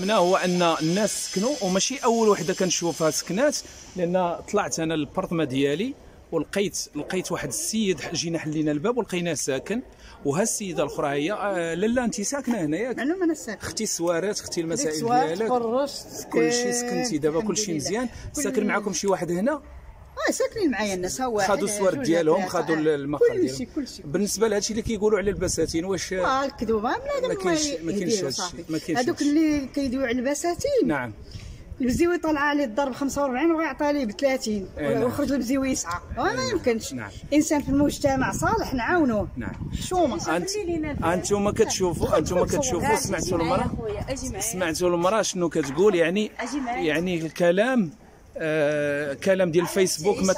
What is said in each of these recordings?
كلامنا هو أن الناس سكنوا وماشي أول وحدة كنشوفها سكنات لأن طلعت أنا البرطمه ديالي ولقيت لقيت واحد السيد جينا حلينا الباب ولقيناه ساكن وها السيدة الأخرى هي آه، لالا انت ساكنة هنا ياك معلوم أنا ساكن أختي السوارات أختي المسائل ديالك. كلشي سكنتي دابا كلشي. مزيان. ساكن معكم شي واحد هنا؟ ساكنين معايا الناس خادوا السوار جوج، ديالهم ثلاثة، خادوا آه. المقال كلشي ديالهم. كلشي بالنسبة لهادشي اللي كيقولوا على البساتين واش آه الكذوبة بنادم ما كاينش- ما كاينش هادشي،. ما كاينش هذوك. اللي كيدويو على البساتين. نعم. البزيوي طلع عليه الضرب 45 وبغى يعطيها ليه ب 30 إيه نعم. وخرج البزيوي يسعى. ما يمكنش. نعم. إنسان في المجتمع صالح نعاونوه. نعم. حشومه انت أنتم كتشوفوا أنتم كتشوفوا سمعتوا المرأة؟ سمعتوا المرأة شنو كتقول؟ يعني يعني الكلام آه كلام ديال الفيسبوك ما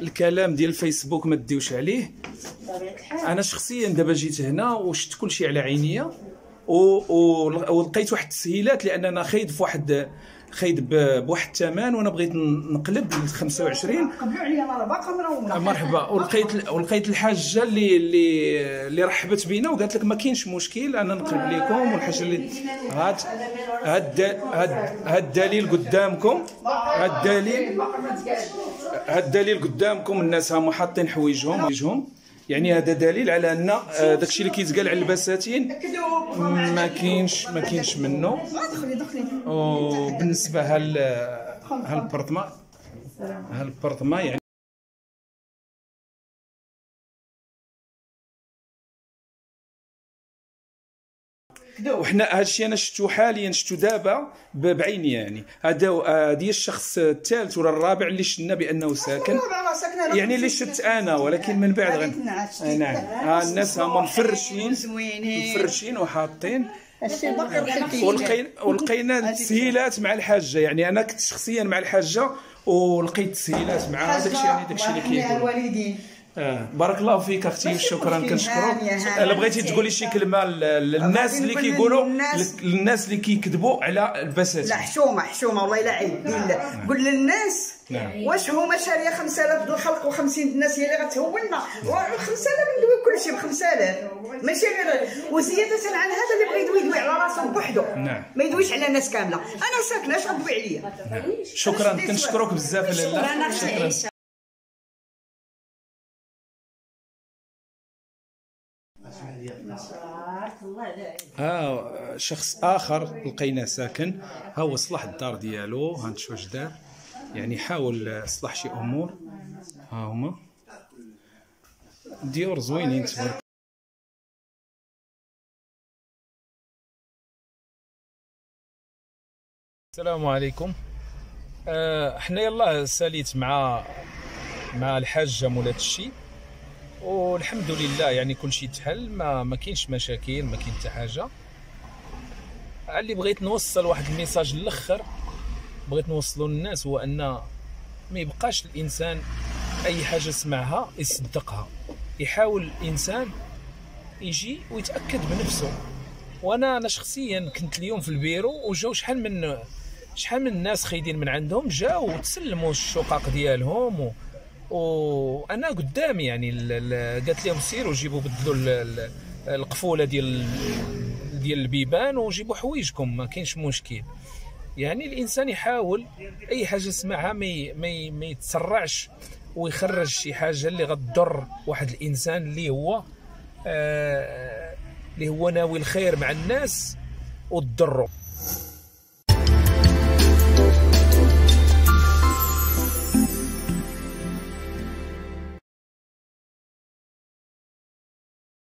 الكلام ديال الفيسبوك ما تديوش عليه. أنا شخصيا دابا جيت هنا وشفت كل شيء على عينيا ولقيت واحد التسهيلات لأن أنا خايد في واحد خايد بواحد الثمن وأنا بغيت نقلب ل 25 قبلوا عليا مرومه مرحبا. ولقيت ولقيت الحاجة اللي اللي اللي رحبت بينا وقالت لك ما كاينش مشكل أنا نقلب لكم والحاجة اللي هاد هاد هاد هاد الدليل قدامكم. هاد الدليل هاد الدليل قدامكم. الناس هما حاطين حوايجهم حوايجهم يعني هذا دليل على أن آه، داكشي اللي كيتقال على البساتين ما كاينش ما كاينش منه. وبالنسبه هال هالبرطمه هالبرطمه يعني وحنا هذا الشيء أنا شفتو حاليا شفتو دابا بعيني يعني. هذا هذه الشخص الثالث ولا الرابع اللي شفنا بأنه ساكن. يعني اللي شفت أنا ولكن من بعد غن... آه نعم. ها الناس هما مفرشين. مفرشين وحاطين. ولقينا ولقينا تسهيلات مع الحاجة. يعني أنا كنت شخصيا مع الحاجة ولقيت تسهيلات معها داكشي يعني داكشي اللي كيقول الوالدين. آه. بارك الله فيك أختي ماشي شكرا مشكل. كنشكروك هانية، هانية. الا بغيتي تقولي شي كلمة لل- للناس اللي كيقولوا للناس- اللي كيكذبوا على البساتين. لا حشومة حشومة والله لا عيب. بالله قول للناس. نعم. واش هما شارية 5000 د الخلق و50 الناس هي اللي غتهولنا و 5000 ندوي كل شيء ب 5000 ماشي غير وزيادة عن هذا اللي بغى يدوي يدوي على راسه بوحده نعم. ما يدويش على الناس كاملة. أنا ساكنه اش غدوي عليا؟ شكرا كنشكروك بزاف لاله شكرا. ها شخص آخر لقيناه ساكن. ها هو صلح الدار ديالو. ها انت واش دار؟ يعني حاول صلح شي أمور. ها هما. ديور زوينين تبارك السلام عليكم. آه، حنا يلاه ساليت مع مع الحاجة مولات الشي والحمد لله يعني كل شيء تحل ما ما كاينش مشاكل ما كاين حتى حاجة اللي بغيت نوصل واحد الميساج الأخر بغيت نوصلو للناس هو أن ما يبقاش الإنسان أي حاجة سمعها يصدقها يحاول الإنسان يجي ويتأكد بنفسه وأنا أنا شخصيا كنت اليوم في البيرو وجاو شحال من شحال من الناس خايدين من عندهم جاو وتسلموا الشقق ديالهم. وأنا قدامي يعني ال- ال- قالت لهم سيروا جيبوا بدلوا ال- ال- القفولة ديال ديال البيبان وجيبوا حوايجكم ما كاينش مشكل. يعني الإنسان يحاول أي حاجة سمعها ما ما ما يتسرعش ويخرج شي حاجة اللي غتضر واحد الإنسان اللي هو آه اللي هو ناوي الخير مع الناس وتضره.